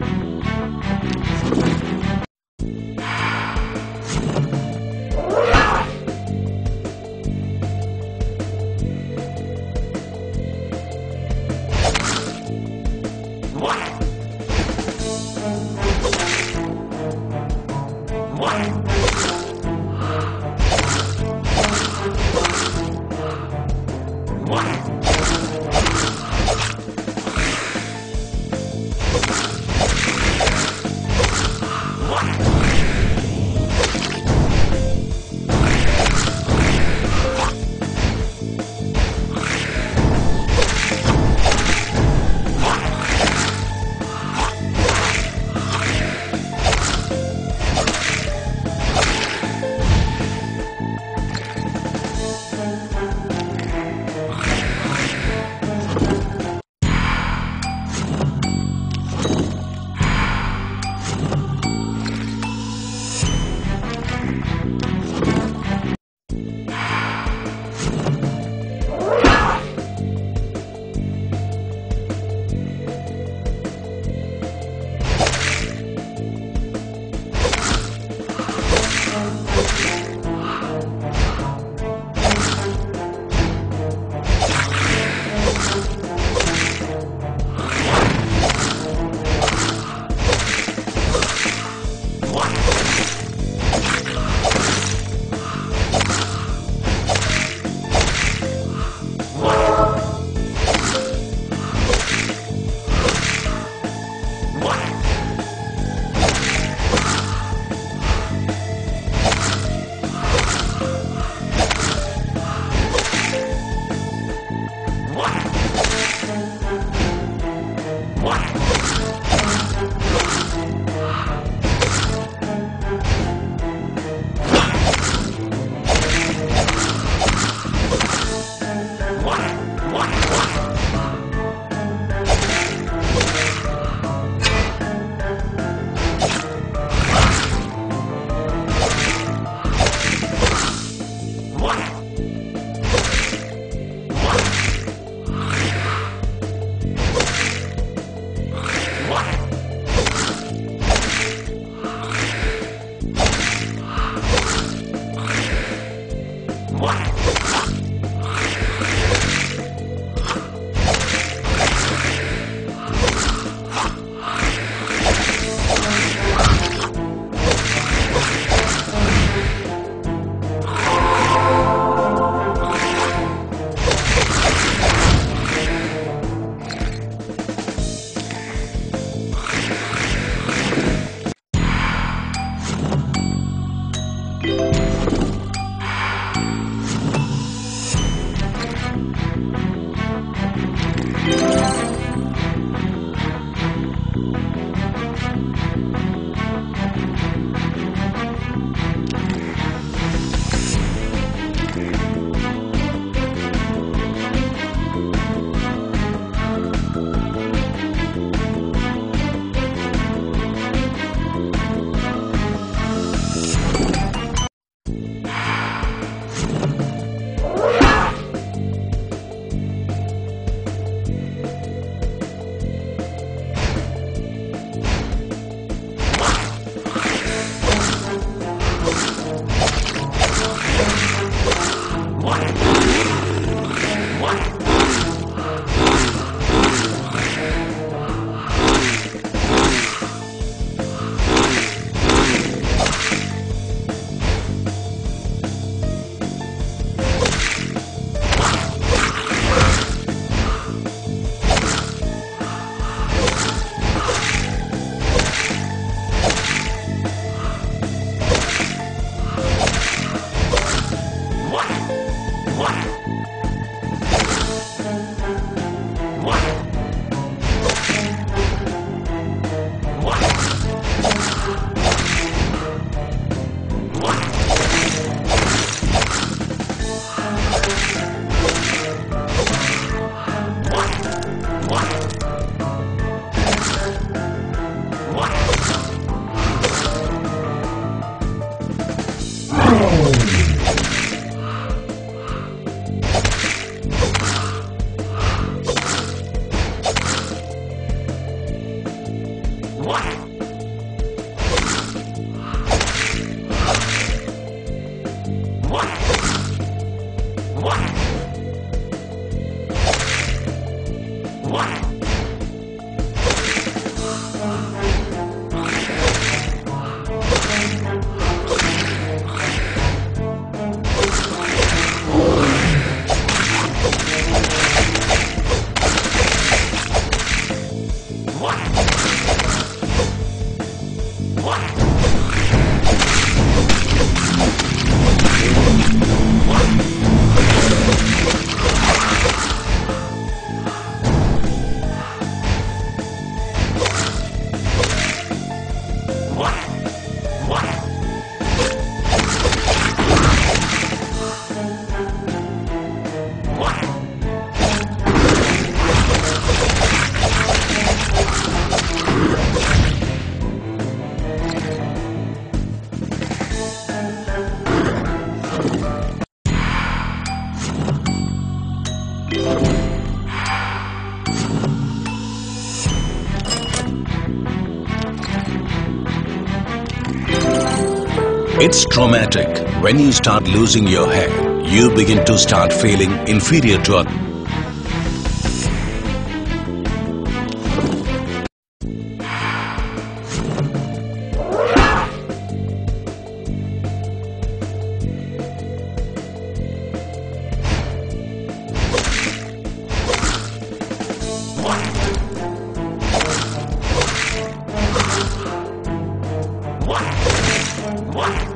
Bye. you Oh. It's traumatic when you start losing your hair. You begin to start feeling inferior to others. Bye.